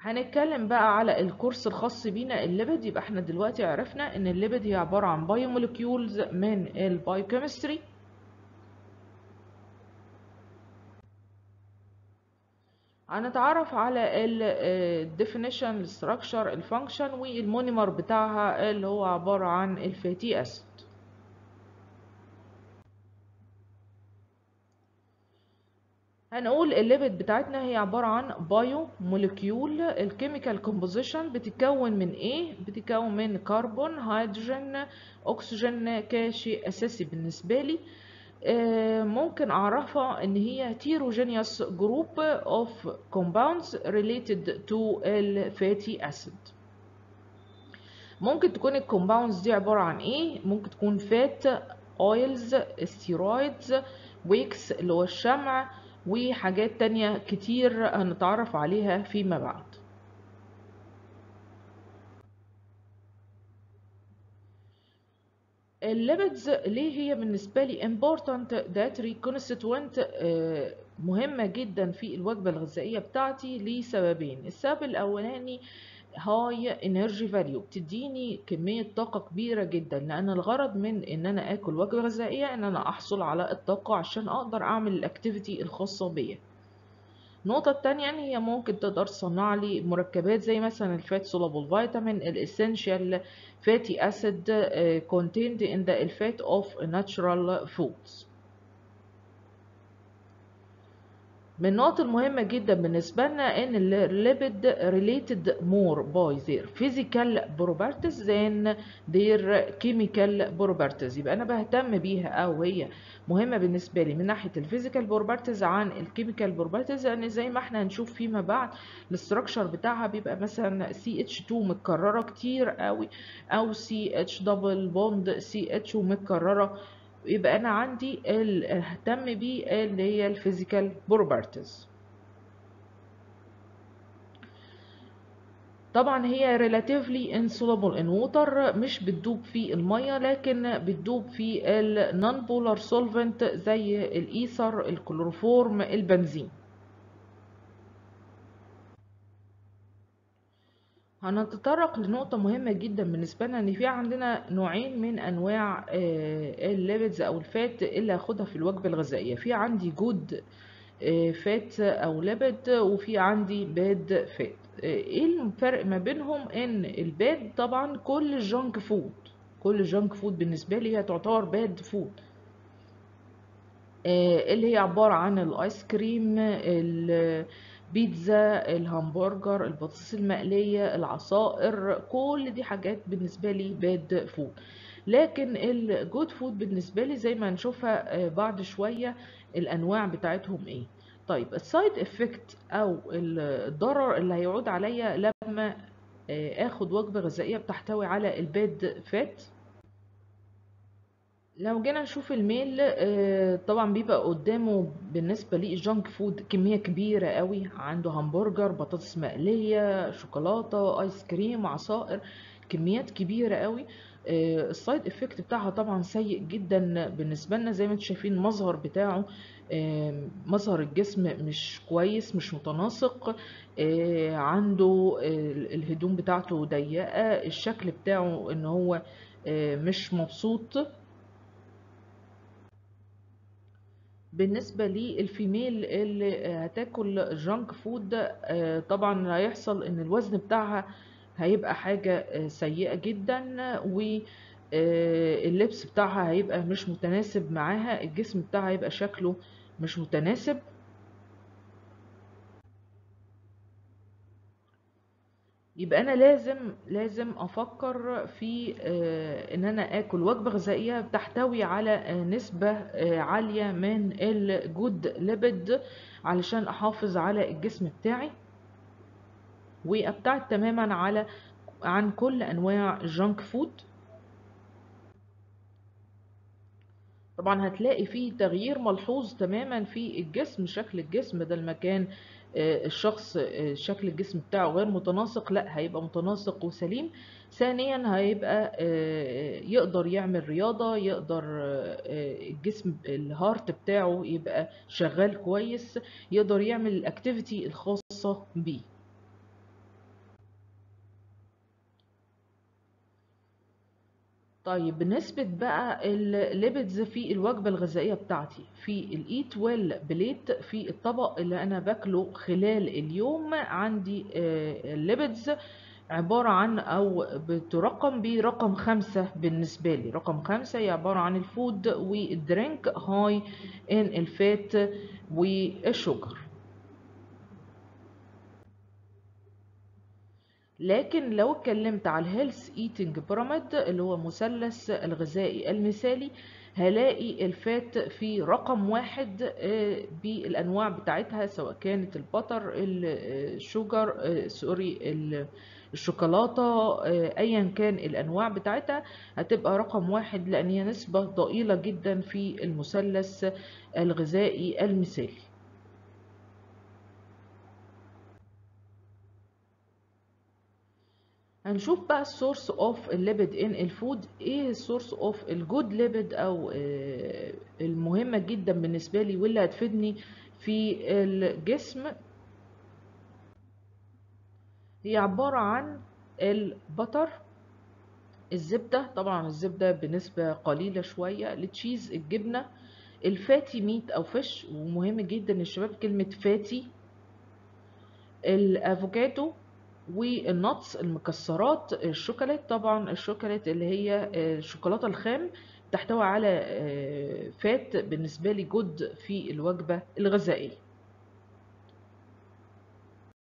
هنتكلم بقى على الكورس الخاص بينا ال lipid. يبقى إحنا دلوقتي عرفنا إن ال lipid هي عبارة عن biomolecules من ال biochemistry هنتعرف على ال definition structure ال function وال monomer بتاعها اللي هو عبارة عن ال fatty acid. هنقول ال lipid بتاعتنا هي عبارة عن biomolecule ال chemical composition بتتكون من إيه بتتكون من كربون هيدروجين اكسجين كشيء أساسي بالنسبة لي. آه، ممكن أعرفها إن هي heterogeneous group of compounds related to ال fatty acid. ممكن تكون ال compounds دي عبارة عن إيه؟ ممكن تكون fat oils steroids wax اللي هو الشمع وحاجات تانية كتير هنتعرف عليها فيما بعد. ال lipids ليه هي بالنسبة لي important dietary constituent آه، مهمة جدا في الوجبة الغذائية بتاعتي لسببين. السبب الأولاني high energy value بتديني كمية طاقة كبيرة جدا لأن الغرض من إن أنا آكل وجبة غذائية إن أنا أحصل على الطاقة عشان أقدر أعمل ال activity الخاصة بيا. النقطة التانية إن هي ممكن تقدر تصنع لي مركبات زي مثلا الفات soluble فيتامين الاسينشال fatty acid uh, contained in the fat of natural من النقط المهمة جدا بالنسبة لنا إن الليبيد related more by their physical properties than their chemical properties. يبقى أنا بهتم بيها أو هي مهمة بالنسبة لي من ناحية ال physical properties عن ال chemical properties لأن زي ما إحنا هنشوف فيما بعد ال structure بتاعها بيبقى مثلا CH2 متكررة كتير قوي أو CH double bond CH ومتكررة يبقى أنا عندي أهتم بيه اللي هي ال physical properties. طبعا هي relatively insoluble in water مش بتدوب في المية لكن بتدوب في ال non polar solvent زي الإيثر الكلوروفورم البنزين. هنتطرق لنقطة مهمة جدا بالنسبة لنا إن في عندنا نوعين من أنواع ال lipids أو ال fat اللي هاخدها في الوجبة الغذائية. في عندي good fat أو lipid وفي عندي bad fat. إيه الفرق ما بينهم؟ إن ال bad طبعا كل junk food كل junk food بالنسبة لي هي تعتبر bad food. اللي هي عبارة عن الآيس كريم بيتزا الهمبرجر البطاطس المقلية العصائر كل دي حاجات بالنسبة لي bad food لكن ال good food بالنسبة لي زي ما هنشوفها بعد شوية الأنواع بتاعتهم إيه. طيب ال side effect أو الضرر اللي هيعود عليا لما آخد وجبة غذائية بتحتوي على ال bad fat لو جينا نشوف ال male طبعا بيبقى قدامه بالنسبة ليه ال junk food كمية كبيرة قوي. عنده همبرجر بطاطس مقلية شوكولاتة ايس كريم عصائر كميات كبيرة قوي. ال side effect بتاعها طبعا سيء جدا بالنسبة لنا. زي ما أنتم شايفين المظهر بتاعه مظهر الجسم مش كويس مش متناسق. عنده الهدوم بتاعته ضيقة. الشكل بتاعه إن هو مش مبسوط. بالنسبة لل female اللي هتاكل junk food طبعا هيحصل إن الوزن بتاعها هيبقى حاجة سيئة جدا واللبس بتاعها هيبقى مش متناسب معاها الجسم بتاعها هيبقى شكله مش متناسب. يبقى أنا لازم لازم أفكر في إن أنا آكل وجبة غذائية بتحتوي على نسبة عالية من الجود ليبيد علشان أحافظ على الجسم بتاعي وأبتعد تماما على عن كل أنواع الجانك فود طبعا هتلاقي فيه تغيير ملحوظ تماما في الجسم شكل الجسم بدل ما كان الشخص شكل الجسم بتاعه غير متناسق لا هيبقى متناسق وسليم. ثانيا هيبقى يقدر يعمل رياضة يقدر الجسم ال heart بتاعه يبقى شغال كويس يقدر يعمل ال activity الخاصة بيه. طيب بنسبة بقى ال lipids في الوجبة الغذائية بتاعتي في ال eatwell plate في الطبق اللي أنا باكله خلال اليوم عندي ال lipids عبارة عن أو بترقم برقم خمسة بالنسبة لي. رقم خمسة هي عبارة عن الفود والدرينك هاي ان الفات والشجر لكن لو اتكلمت على ال healthy eating pyramid اللي هو مثلث الغذائي المثالي هلاقي ال fat في رقم واحد بالأنواع بتاعتها سواء كانت ال butter ال sugar sorry الشوكولاتة ايا كان الأنواع بتاعتها هتبقى رقم واحد لأن هي نسبة ضئيلة جدا في المثلث الغذائي المثالي. هنشوف بقى ال source of ال lipid in ال food إيه ال source of ال good lipid أو المهمة جدا بالنسبة لي واللي هتفيدني في الجسم. هي عبارة عن ال butter الزبدة طبعا الزبدة بنسبة قليلة شوية ال cheese الجبنة ال fatty meat أو fish ومهم جدا للشباب كلمة fatty الافوكادو وال nuts المكسرات الشوكولات طبعا الشوكولات اللي هي الشوكولاتة الخام تحتوي على فات بالنسبة لي جود في الوجبة الغذائية.